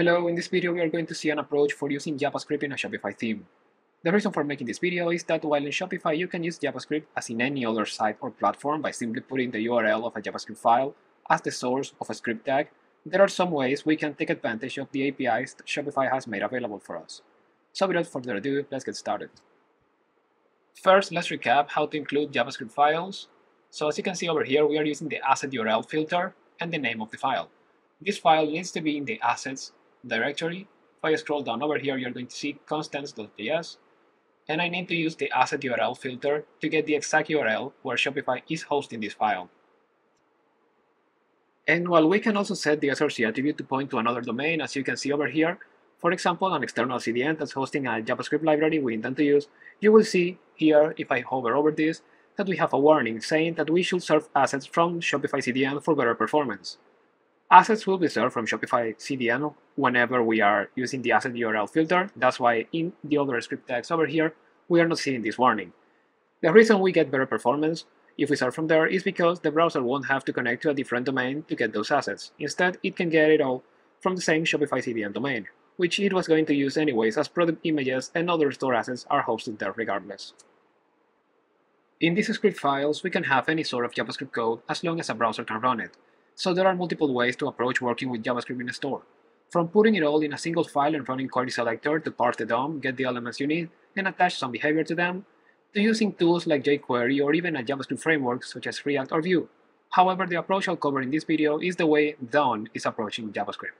Hello, in this video we are going to see an approach for using JavaScript in a Shopify theme. The reason for making this video is that while in Shopify you can use JavaScript as in any other site or platform by simply putting the URL of a JavaScript file as the source of a script tag, there are some ways we can take advantage of the APIs that Shopify has made available for us. So without further ado, let's get started. First, let's recap how to include JavaScript files. So as you can see over here, we are using the asset URL filter and the name of the file. This file needs to be in the assets directory. If I scroll down over here, you're going to see constants.js, and I need to use the asset URL filter to get the exact URL where Shopify is hosting this file. And while we can also set the src attribute to point to another domain, as you can see over here, for example, an external CDN that's hosting a JavaScript library we intend to use, you will see here, if I hover over this, that we have a warning saying that we should serve assets from Shopify CDN for better performance. Assets will be served from Shopify CDN whenever we are using the asset URL filter. That's why in the other script tags over here, we are not seeing this warning. The reason we get better performance if we serve from there is because the browser won't have to connect to a different domain to get those assets. Instead, it can get it all from the same Shopify CDN domain, which it was going to use anyways as product images and other store assets are hosted there regardless. In these script files, we can have any sort of JavaScript code as long as a browser can run it. So there are multiple ways to approach working with JavaScript in a store. From putting it all in a single file and running query selector to parse the DOM, get the elements you need, and attach some behavior to them, to using tools like jQuery or even a JavaScript framework such as React or Vue. However, the approach I'll cover in this video is the way Dawn is approaching JavaScript.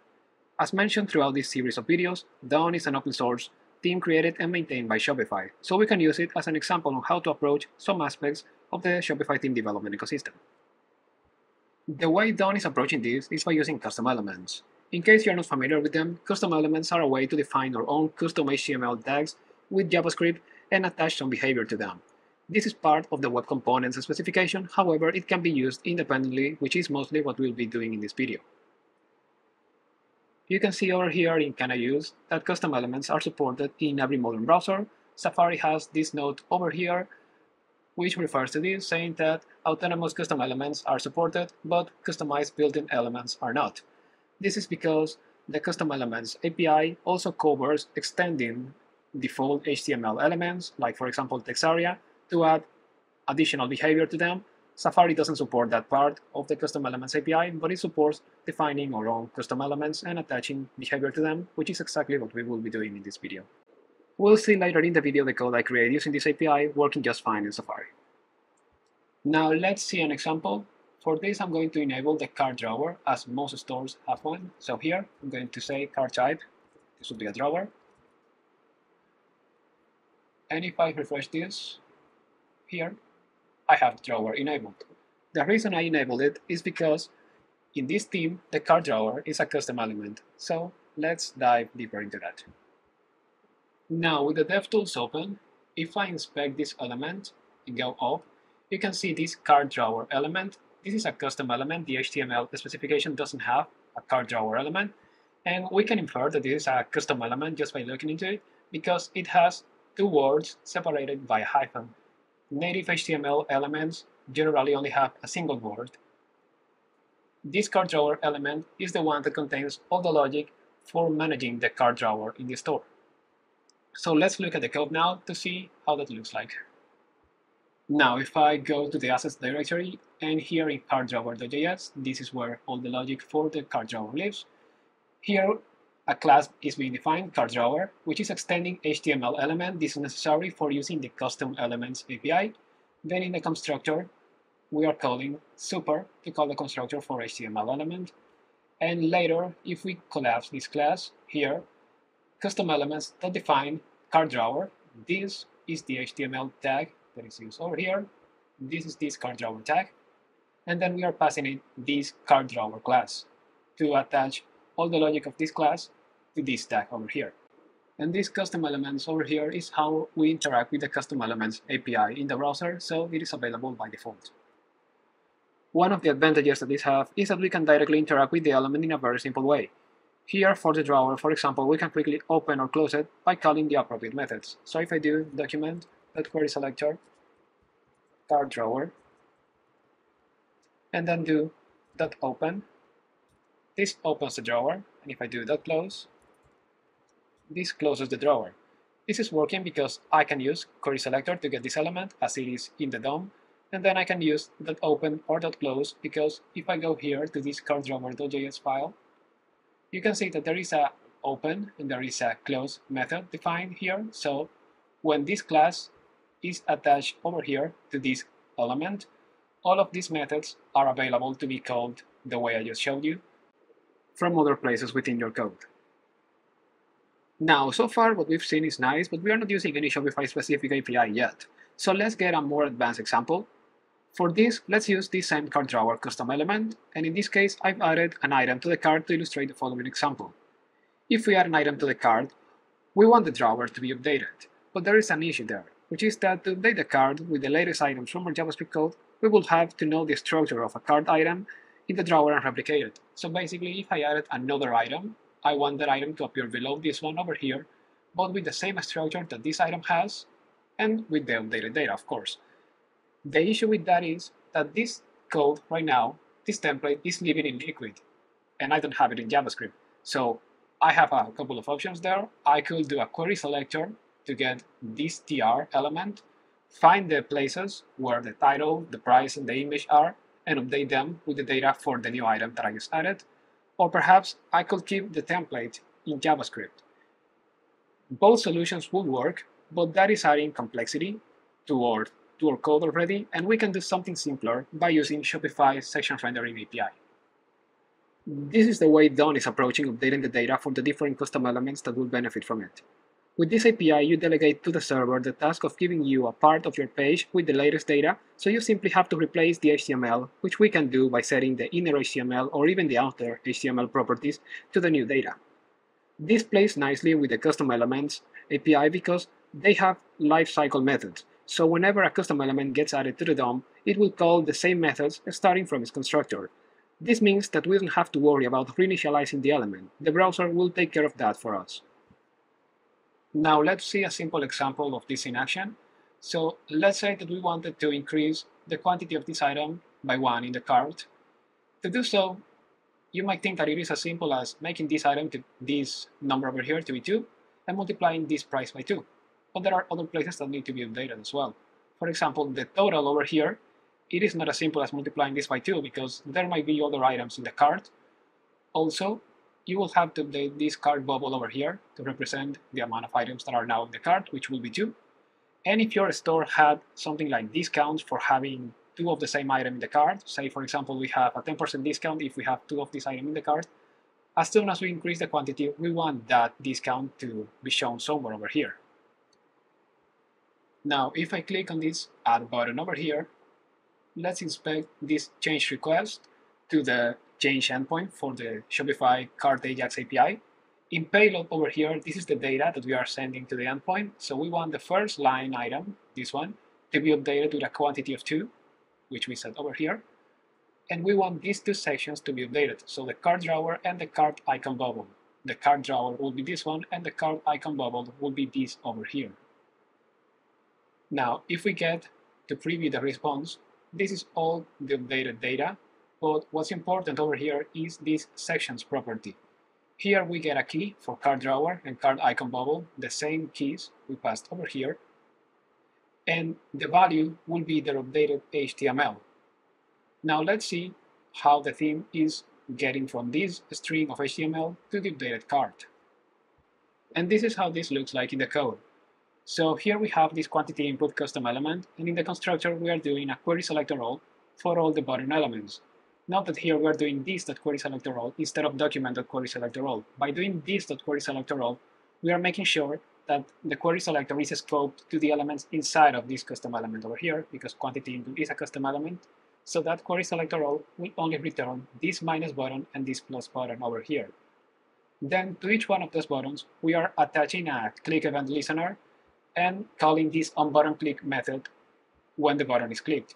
As mentioned throughout this series of videos, Dawn is an open source team created and maintained by Shopify, so we can use it as an example on how to approach some aspects of the Shopify theme development ecosystem. The way Dawn is approaching this is by using custom elements. In case you're not familiar with them, custom elements are a way to define our own custom HTML tags with JavaScript and attach some behavior to them. This is part of the web components specification, however, it can be used independently, which is mostly what we'll be doing in this video. You can see over here in Can I Use that custom elements are supported in every modern browser. Safari has this note over here which refers to this, saying that autonomous custom elements are supported, but customized built-in elements are not. This is because the custom elements API also covers extending default HTML elements, like for example TextArea, to add additional behavior to them. Safari doesn't support that part of the custom elements API, but it supports defining our own custom elements and attaching behavior to them, which is exactly what we will be doing in this video. We'll see later in the video the code I created using this API working just fine in Safari. Now let's see an example. For this I'm going to enable the cart drawer as most stores have one. So here I'm going to say card type, this will be a drawer. And if I refresh this, here I have drawer enabled. The reason I enabled it is because in this theme the cart drawer is a custom element. So let's dive deeper into that. Now with the DevTools open, if I inspect this element and go up, you can see this cart drawer element. This is a custom element. The HTML specification doesn't have a cart drawer element. And we can infer that this is a custom element just by looking into it because it has two words separated by a hyphen. Native HTML elements generally only have a single word. This cart drawer element is the one that contains all the logic for managing the cart drawer in the store. So let's look at the code now to see how that looks like. Now, if I go to the assets directory and here in cartdrawer.js, this is where all the logic for the cart drawer lives. Here, a class is being defined, cartdrawer, which is extending HTML element. This is necessary for using the custom elements API. Then in the constructor, we are calling super to call the constructor for HTML element. And later, if we collapse this class here, custom elements that define cart drawer. This is the HTML tag that is used over here. This is this cart drawer tag. And then we are passing it this cart drawer class to attach all the logic of this class to this tag over here. And this custom elements over here is how we interact with the custom elements API in the browser, so it is available by default. One of the advantages that this have is that we can directly interact with the element in a very simple way. Here for the drawer, for example, we can quickly open or close it by calling the appropriate methods. So if I do document query selector cart drawer and then do dot open, this opens the drawer and if I do dot close, this closes the drawer. This is working because I can use query selector to get this element as it is in the DOM, and then I can use open or close because if I go here to this cart drawer.js file, you can see that there is a open and there is a close method defined here. So when this class is attached over here to this element, all of these methods are available to be called the way I just showed you from other places within your code. Now, so far what we've seen is nice, but we are not using any Shopify specific API yet. So let's get a more advanced example. For this, let's use this same cart drawer custom element, and in this case I've added an item to the card to illustrate the following example. If we add an item to the card, we want the drawer to be updated, but there is an issue there, which is that to update the card with the latest items from our JavaScript code, we will have to know the structure of a card item in the drawer and replicate it. So basically, if I added another item, I want that item to appear below this one over here, but with the same structure that this item has, and with the updated data, of course. The issue with that is that this code right now, this template is living in Liquid, and I don't have it in JavaScript. So I have a couple of options there. I could do a query selector to get this tr element, find the places where the title, the price, and the image are, and update them with the data for the new item that I just added. Or perhaps I could keep the template in JavaScript. Both solutions would work, but that is adding complexity to our, code already, and we can do something simpler by using Shopify Section Rendering API. This is the way Dawn is approaching updating the data for the different custom elements that will benefit from it. With this API, you delegate to the server the task of giving you a part of your page with the latest data, so you simply have to replace the HTML, which we can do by setting the inner HTML or even the outer HTML properties to the new data. This plays nicely with the custom elements API because they have lifecycle methods, so whenever a custom element gets added to the DOM, it will call the same methods starting from its constructor, this means that we don't have to worry about reinitializing the element. The browser will take care of that for us. Now let's see a simple example of this in action. So let's say that we wanted to increase the quantity of this item by one in the cart. To do so, you might think that it is as simple as making this item to this number over here to be 2 and multiplying this price by 2. But there are other places that need to be updated as well. For example, the total over here it is not as simple as multiplying this by 2 because there might be other items in the cart. Also, you will have to update this cart bubble over here to represent the amount of items that are now in the cart, which will be 2. And if your store had something like discounts for having two of the same item in the cart, say for example we have a 10% discount if we have two of this item in the cart, as soon as we increase the quantity, we want that discount to be shown somewhere over here. Now, if I click on this add button over here, let's inspect this change request to the change endpoint for the Shopify Cart Ajax API. In payload over here, this is the data that we are sending to the endpoint. So we want the first line item, this one, to be updated with a quantity of 2, which we set over here. And we want these two sections to be updated, so the cart drawer and the cart icon bubble. The cart drawer will be this one, and the cart icon bubble will be this over here. Now, if we get to preview the response, this is all the updated data, but what's important over here is this sections property. Here we get a key for cart drawer and cart icon bubble, the same keys we passed over here, and the value will be the updated HTML. Now let's see how the theme is getting from this string of HTML to the updated card. And this is how this looks like in the code. So here we have this quantity input custom element, and in the constructor we are doing a query selector all for all the button elements. Note that here we are doing this.query selector all instead of document.query selector all. By doing this.query selector all, we are making sure that the query selector is scoped to the elements inside of this custom element over here, because quantity input is a custom element, so that query selector all will only return this minus button and this plus button over here. Then to each one of those buttons, we are attaching a click event listener and calling this onButtonClick method when the button is clicked.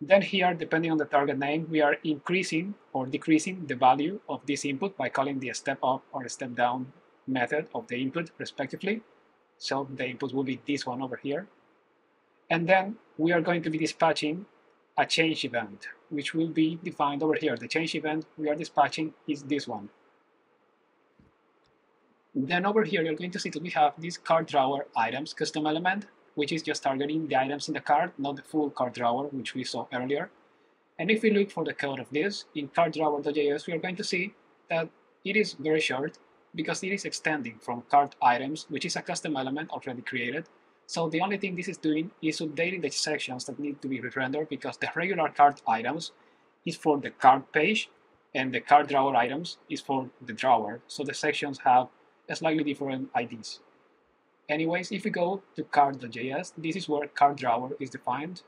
Then here, depending on the target name, we are increasing or decreasing the value of this input by calling the step up or step down method of the input respectively. So the input will be this one over here. And then we are going to be dispatching a change event, which will be defined over here. The change event we are dispatching is this one. Then over here, you're going to see that we have this cart drawer items custom element, which is just targeting the items in the card, not the full cart drawer, which we saw earlier. And if we look for the code of this in cartdrawer.js, we are going to see that it is very short because it is extending from cart items, which is a custom element already created. So the only thing this is doing is updating the sections that need to be re-rendered because the regular cart items is for the card page and the cart drawer items is for the drawer. So the sections have slightly different IDs. Anyways, if we go to cart.js, this is where cart drawer is defined.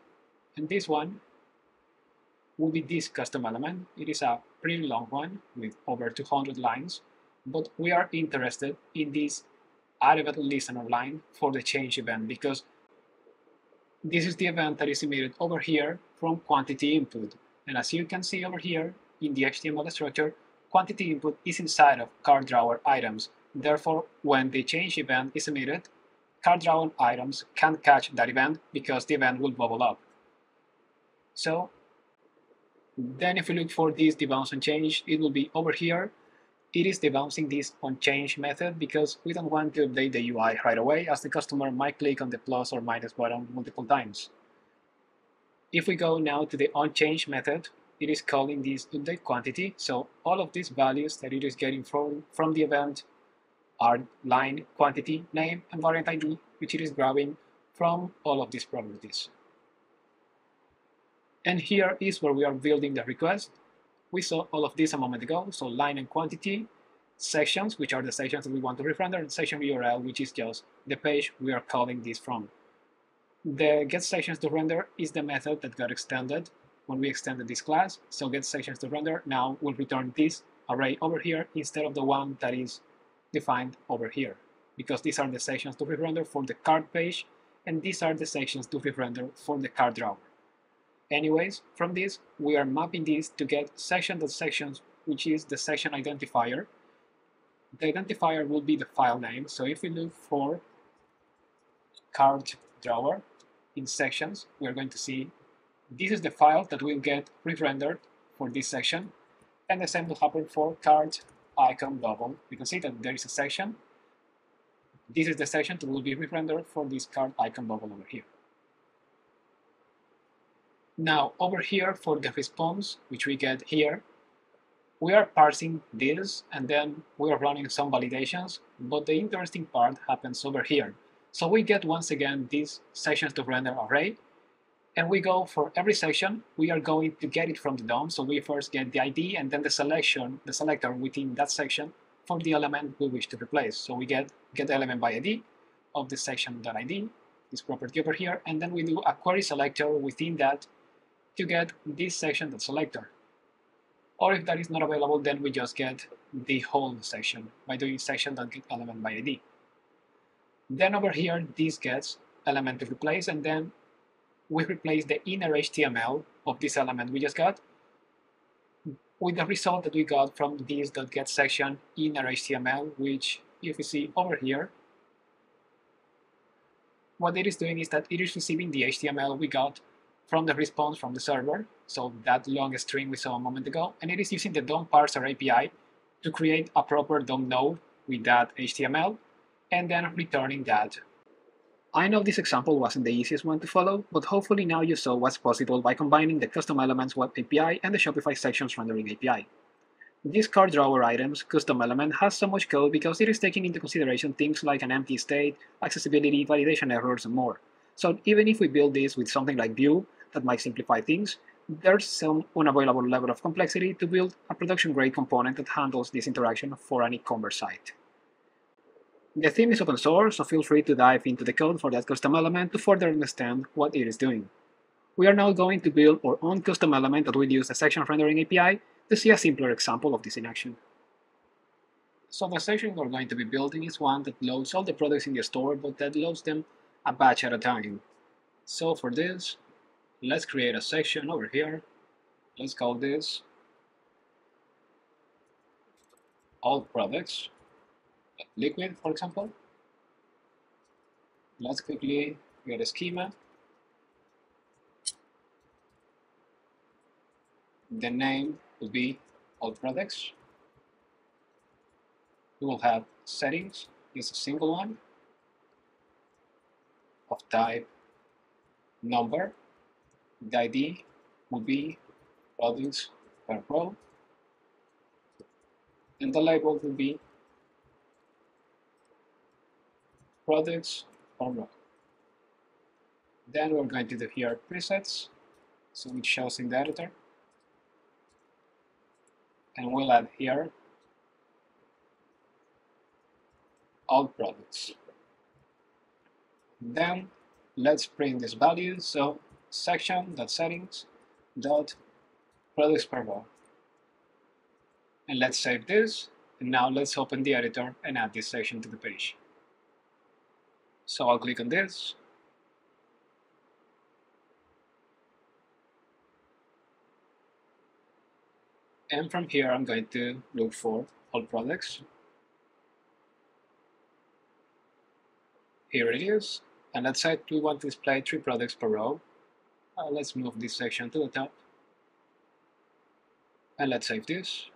And this one will be this custom element. It is a pretty long one with over 200 lines, but we are interested in this add event listener line for the change event because this is the event that is emitted over here from quantity input. And as you can see over here in the HTML structure, quantity input is inside of cart drawer items. Therefore, when the change event is emitted, cart drawer items can't catch that event because the event will bubble up. So then if we look for this debounce on change, it will be over here. It is debouncing this on change method because we don't want to update the UI right away as the customer might click on the plus or minus button multiple times. If we go now to the onChange method, it is calling this update quantity. So all of these values that it is getting from, from the event are line, quantity, name, and variant ID, which it is grabbing from all of these properties. And here is where we are building the request. We saw all of this a moment ago, so line and quantity, sections, which are the sections that we want to re-render, and section URL, which is just the page we are calling this from. The get sections to render is the method that got extended when we extended this class. So get sections to render now will return this array over here instead of the one that is defined over here because these are the sections to re-render for the card page and these are the sections to re-render for the cart drawer. Anyways, from this, we are mapping this to get section.sections, which is the section identifier. The identifier will be the file name. So if we look for cart drawer in sections, we're going to see this is the file that will get re-rendered for this section. And the same will happen for card icon bubble. You can see that there is a section. This is the section that will be re-rendered for this cart icon bubble over here. Now, over here for the response, which we get here, we are parsing this and then we are running some validations, but the interesting part happens over here. So we get once again this sections to render array, and we go for every section, we are going to get it from the DOM, so we first get the ID and then the selection, the selector within that section for the element we wish to replace. So we get get element by ID of the section.id, this property over here, and then we do a query selector within that to get this section selector. Or if that is not available, then we just get the whole section by doing section.getElement by ID. Then over here, this gets element to replace, and then we replace the inner HTML of this element we just got with the result that we got from this.get section inner HTML, which if you see over here, what it is doing is that it is receiving the HTML we got from the response from the server, so that long string we saw a moment ago, and it is using the DOM parser API to create a proper DOM node with that HTML, and then returning that. I know this example wasn't the easiest one to follow, but hopefully now you saw what's possible by combining the Custom Elements Web API and the Shopify Sections Rendering API. This cart drawer items custom element has so much code because it is taking into consideration things like an empty state, accessibility, validation errors, and more. So even if we build this with something like Vue, that might simplify things, there's some unavoidable level of complexity to build a production-grade component that handles this interaction for an e-commerce site. The theme is open source, so feel free to dive into the code for that custom element to further understand what it is doing. We are now going to build our own custom element that will use the section rendering API to see a simpler example of this in action. So the section we're going to be building is one that loads all the products in the store, but that loads them a batch at a time. So for this, let's create a section over here. Let's call this all products, liquid, for example. Let's quickly get a schema. The name will be all products. we will have settings, is a single one of type number. The ID will be products per row and the label will be products per row. Then we're going to do here presets, so it shows in the editor. And we'll add here all products. Then let's print this value, so section dot settings dot products per row. And let's save this. And now let's open the editor and add this section to the page. So I'll click on this. And from here, I'm going to look for all products. Here it is. And let's say we want to display three products per row. Uh, let's move this section to the top. And let's save this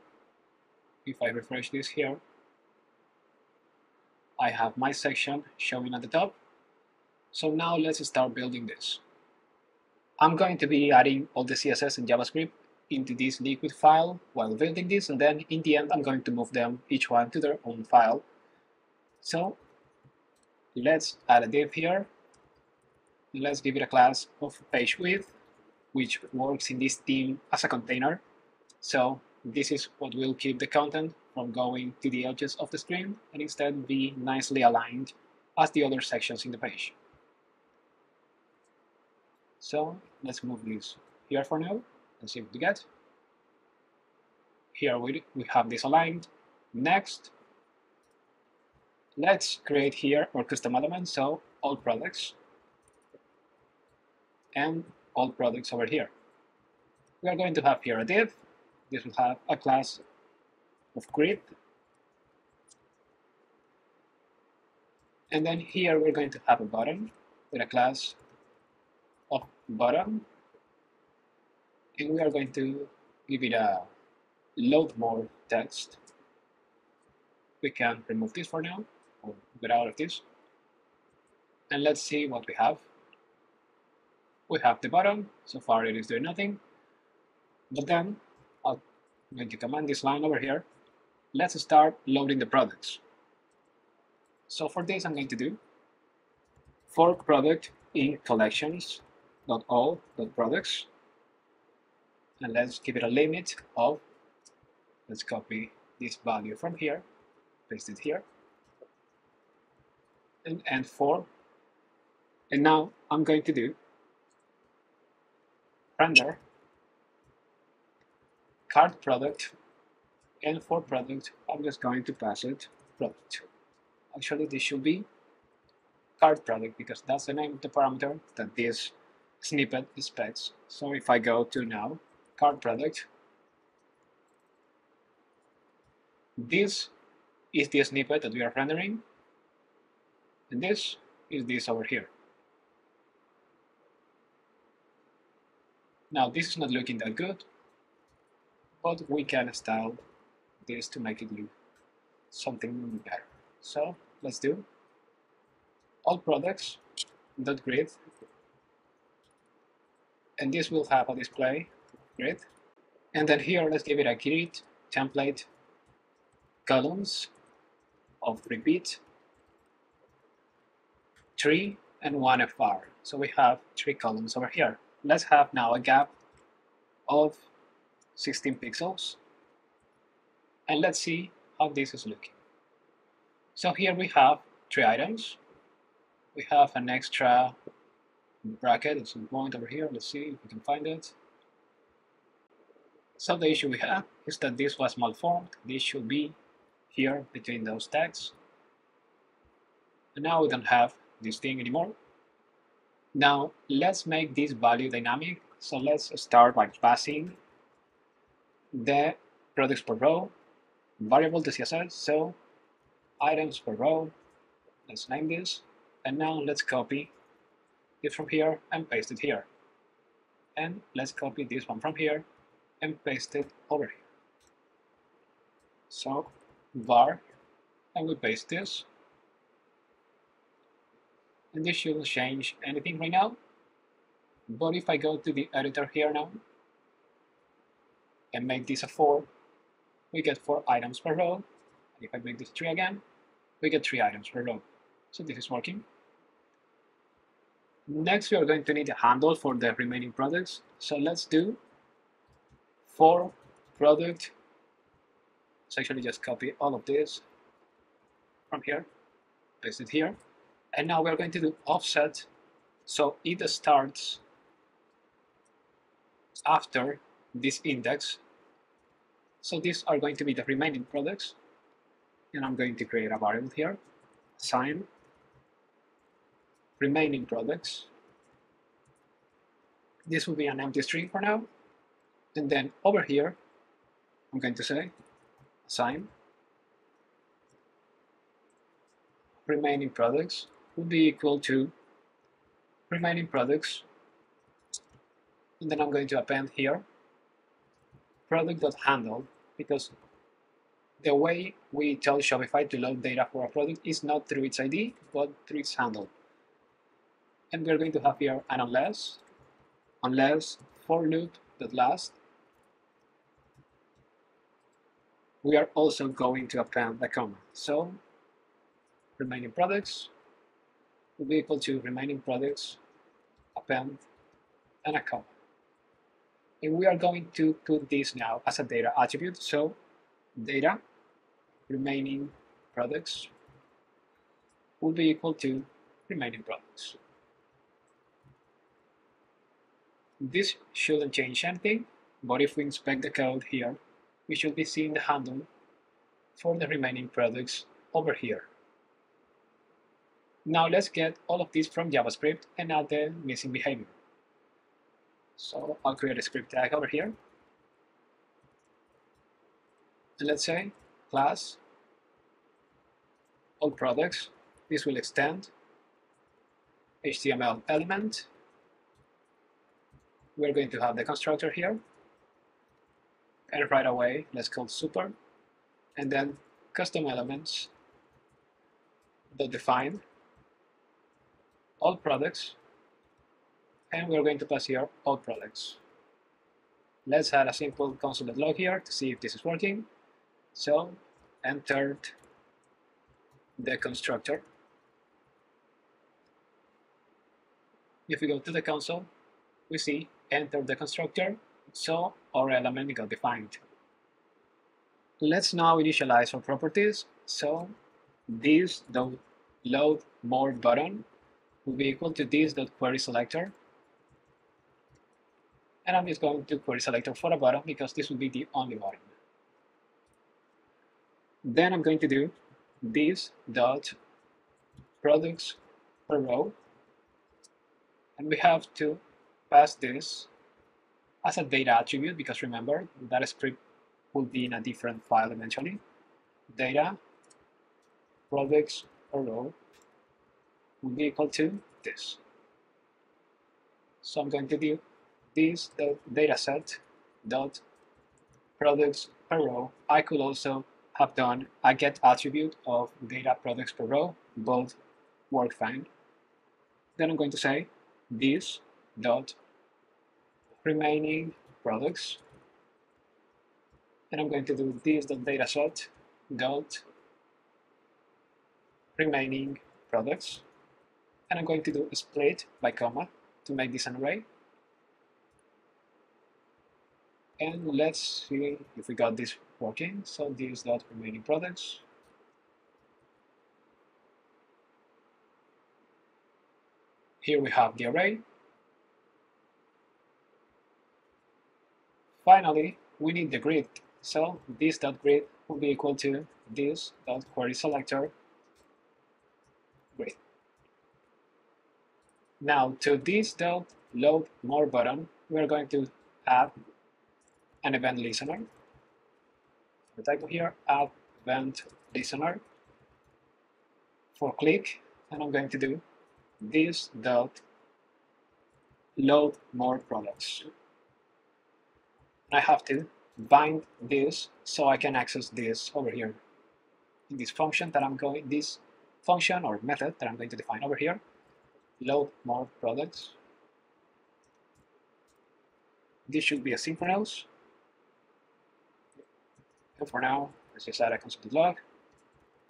if I refresh this here, I have my section showing at the top. So now let's start building this. I'm going to be adding all the CSS and JavaScript into this liquid file while building this and then in the end I'm going to move them each one to their own file. So let's add a div here. Let's give it a class of page width which works in this theme as a container. So this is what will keep the content from going to the edges of the screen and instead be nicely aligned as the other sections in the page. So let's move this here for now and see what we get. Here we, we have this aligned. Next, let's create here our custom element, so all products and all products over here. We are going to have here a div this will have a class of grid. And then here we're going to have a button with a class of button. And we are going to give it a load more text. We can remove this for now, or get out of this. And let's see what we have. We have the button, so far it is doing nothing. But then I'm going to command this line over here. Let's start loading the products. So for this, I'm going to do. For product in collections dot all dot products. And let's give it a limit of let's copy this value from here paste it here and end for and now I'm going to do render card product and for product I'm just going to pass it. Product actually this should be card product because that's the name of the parameter that this snippet expects so if I go to now card product this is the snippet that we are rendering and this is this over here. Now this is not looking that good but we can style this to make it look something better. So let's do. All products dot grid. And this will have a display grid. And then here let's give it a grid template columns of repeat. 3 and 1 FR so we have three columns over here. Let's have now a gap of 16 pixels and let's see how this is looking. So here we have three items. We have an extra bracket at some point over here. Let's see if we can find it. So the issue we have is that this was malformed. This should be here between those tags. And now we don't have this thing anymore. Now let's make this value dynamic. So let's start by passing the products per row variable to CSS. So items per row, let's name this. And now let's copy it from here and paste it here. And let's copy this one from here and paste it over here. So var and we paste this. And this shouldn't change anything right now. But if I go to the editor here now and make this a 4, we get 4 items per row. And if I make this 3 again, we get 3 items per row. So this is working. Next, we are going to need a handle for the remaining products. So let's do for product. So actually just copy all of this from here, paste it here. And now we're going to do offset. So it starts after this index. So these are going to be the remaining products. And I'm going to create a variable here, assign remaining products. This will be an empty string for now. And then over here, I'm going to say assign remaining products will be equal to remaining products and then I'm going to append here product.handle because the way we tell Shopify to load data for a product is not through its ID but through its handle. And we're going to have here an unless unless for loop that last. We are also going to append the comma. So remaining products will be equal to remaining products append and a comma and we are going to put this now as a data attribute so data remaining products will be equal to remaining products This shouldn't change anything, but if we inspect the code here, we should be seeing the handle for the remaining products over here. Now let's get all of this from JavaScript and add the missing behavior. So I'll create a script tag over here. And let's say class all products. This will extend HTML element we're going to have the constructor here and right away let's call super and then custom elements that define all products and we're going to pass here all products let's add a simple console.log here to see if this is working so entered the constructor if we go to the console we see enter the constructor, so our element got defined. Let's now initialize our properties. So this load more button will be equal to this query selector. And I'm just going to query selector for a button because this will be the only button. Then I'm going to do this dot products per row and we have to pass this as a data attribute because remember that script will be in a different file eventually. Data products per row will be equal to this. So I'm going to do this the data dot products per row. I could also have done a get attribute of data products per row, both work fine. Then I'm going to say this dot remaining products and I'm going to do this dot data set dot remaining products and I'm going to do a split by comma to make this an array and let's see if we got this working so this dot remaining products here we have the array Finally, we need the grid. So this dot grid will be equal to this dot query selector grid. Now to this dot load more button, we're going to add an event listener. So type here add event listener for click, and I'm going to do this dot load more products. I have to bind this so I can access this over here. in this function that I'm going, this function or method that I'm going to define over here, load more products. This should be asynchronous. And for now, let's just add a console log,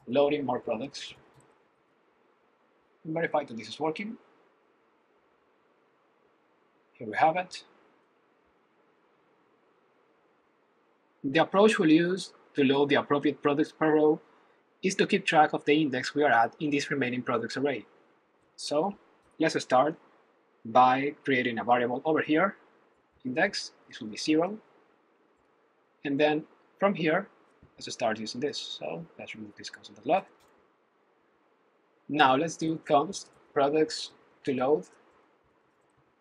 loading more products. And verify that this is working. Here we have it. The approach we'll use to load the appropriate products per row is to keep track of the index we are at in this remaining products array. So let's start by creating a variable over here, index, this will be 0. And then from here, let's start using this. So let's remove this console log. Now let's do const products to load.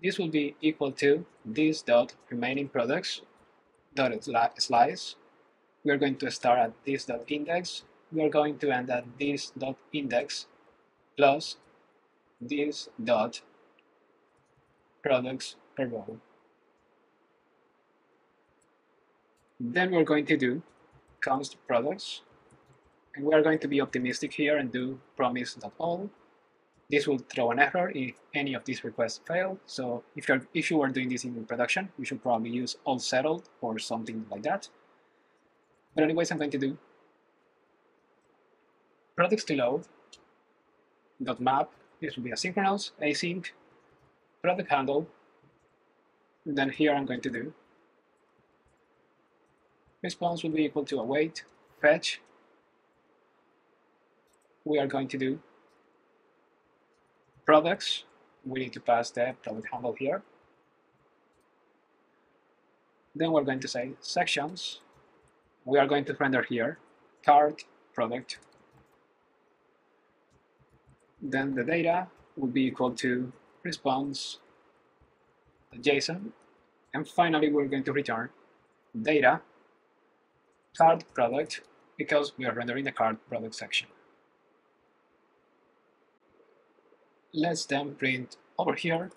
This will be equal to this dot remaining products dot slice. We are going to start at this dot index we are going to end at this dot index plus this dot products per row. Then we're going to do const products and we are going to be optimistic here and do promise.all. This will throw an error if any of these requests fail. So if you're if you are doing this in production, you should probably use all settled or something like that. But anyways, I'm going to do products to load dot map this will be asynchronous async product handle And then here I'm going to do response will be equal to await fetch we are going to do products. We need to pass the product handle here. Then we're going to say sections. We are going to render here card product. Then the data will be equal to response JSON and finally we're going to return data card product because we are rendering the card product section. Let's then print over here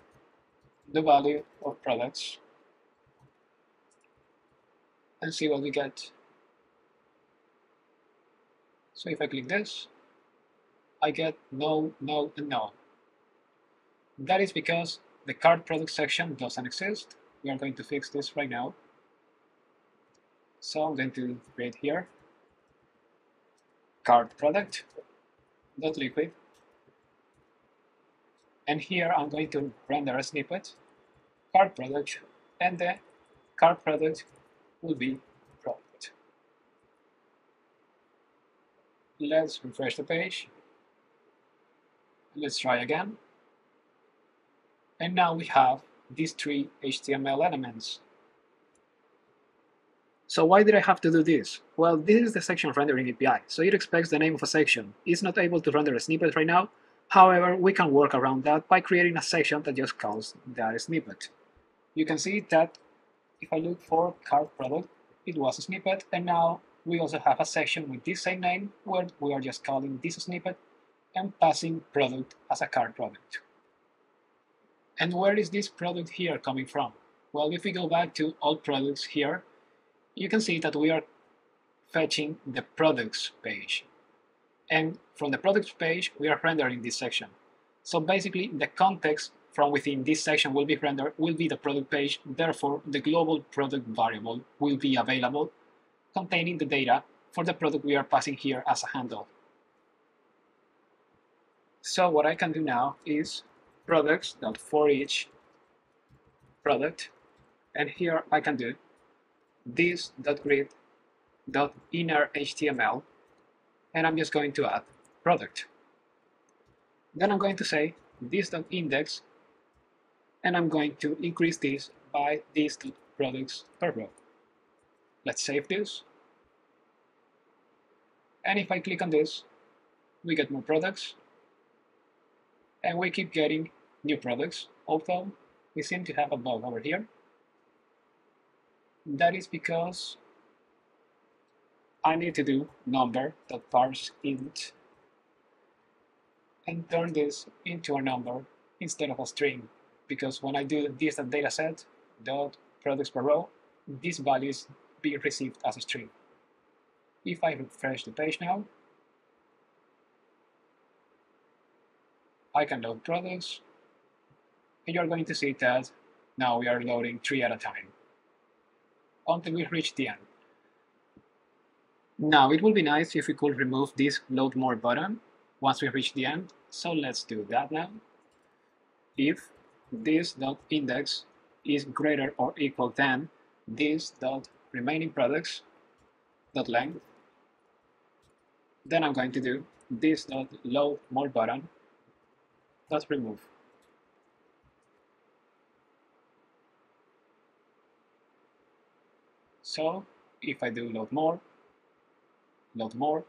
the value of products and see what we get. So if I click this, I get no, no, and no. That is because the card product section doesn't exist. We are going to fix this right now. So I'm going to create here card product dot liquid and here I'm going to render a snippet card product and the card product will be product. Let's refresh the page Let's try again. And now we have these three HTML elements. So why did I have to do this? Well, this is the section rendering API, so it expects the name of a section. It's not able to render a snippet right now, however, we can work around that by creating a section that just calls that snippet. You can see that if I look for card product, it was a snippet, and now we also have a section with this same name where we are just calling this snippet and passing product as a card product. And where is this product here coming from? Well, if we go back to all products here, you can see that we are fetching the products page. And from the products page, we are rendering this section. So basically, the context from within this section will be rendered will be the product page. Therefore, the global product variable will be available containing the data for the product we are passing here as a handle. So what I can do now is products dot for each product and here I can do this dot grid dot inner HTML and I'm just going to add product. Then I'm going to say this dot index and I'm going to increase this by this products per row. Let's save this. And if I click on this, we get more products and we keep getting new products, although we seem to have a bug over here. That is because I need to do number dot parse int and turn this into a number instead of a string because when I do the distant dataset dot products per row, these values be received as a string. If I refresh the page now, I can load products, and you're going to see that now we are loading three at a time until we reach the end. Now, it would be nice if we could remove this load more button once we reach the end, so let's do that now. If this dot index is greater or equal than this dot remaining products dot length, then I'm going to do this dot load more button dot remove. So if I do load more, load more,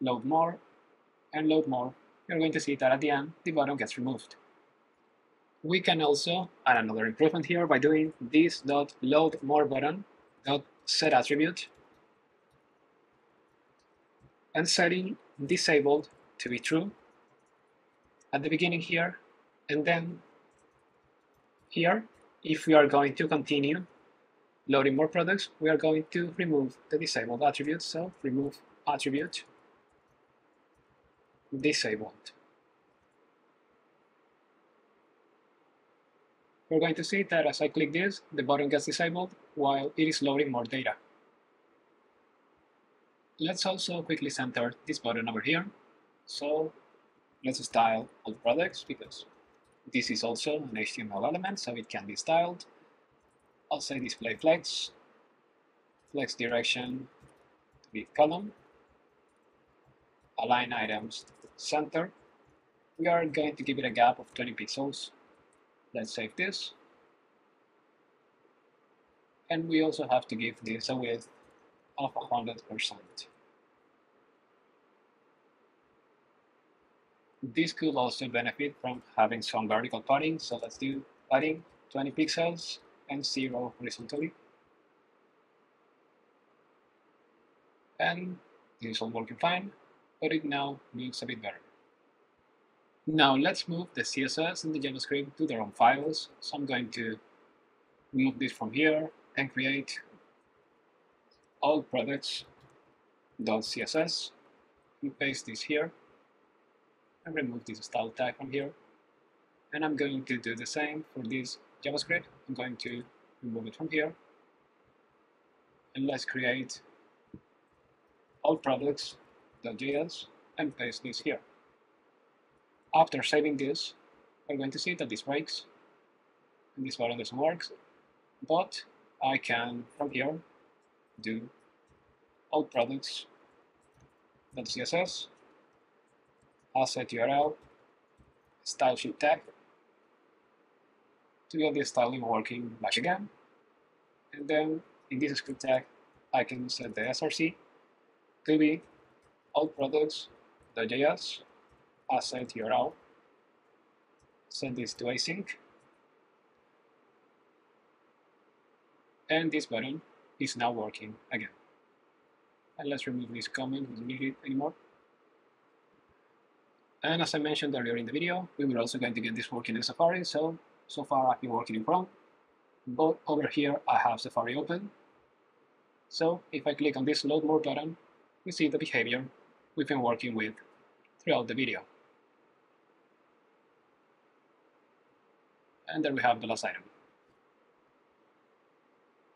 load more, and load more, you're going to see that at the end, the button gets removed. We can also add another improvement here by doing this dot load more button dot set attribute and setting disabled to be true at the beginning here and then here if we are going to continue loading more products, we are going to remove the disabled attribute. So remove attribute disabled. We're going to see that as I click this, the button gets disabled while it is loading more data. Let's also quickly center this button over here. So let's style all products because this is also an HTML element, so it can be styled. I'll say display flex, flex direction to be column, align items center. We are going to give it a gap of 20 pixels. Let's save this. And we also have to give this a width of 100%. This could also benefit from having some vertical padding, so let's do padding 20 pixels and 0 horizontally. And this is all working fine, but it now looks a bit better. Now let's move the CSS and the JavaScript to their own files. So I'm going to remove this from here and create all products.css and paste this here and remove this style tag from here. And I'm going to do the same for this JavaScript. I'm going to remove it from here. And let's create all products.js and paste this here. After saving this, we're going to see that this breaks and this button doesn't work, but I can, from here, do all products.css, asset URL, style sheet tag, to get the styling working back again. And then in this script tag, I can set the src to be all products.js asset URL. Send this to async. And this button is now working again. And let's remove this comment, we don't need it anymore. And as I mentioned earlier in the video, we were also going to get this working in Safari, so so far I've been working in Chrome, but over here I have Safari open. So if I click on this load more button, we see the behavior we've been working with throughout the video. And there we have the last item.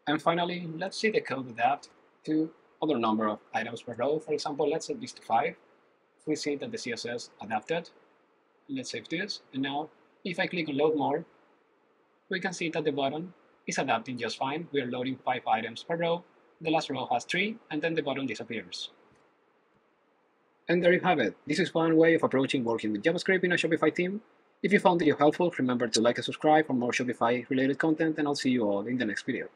And finally, let's see the code adapt to other number of items per row. For example, let's set this to 5. We see that the CSS adapted. Let's save this. And now, if I click on load more, we can see that the button is adapting just fine. We are loading 5 items per row, the last row has 3, and then the button disappears. And there you have it. This is one way of approaching working with JavaScript in a Shopify theme. If you found video helpful, remember to like and subscribe for more Shopify related content, and I'll see you all in the next video.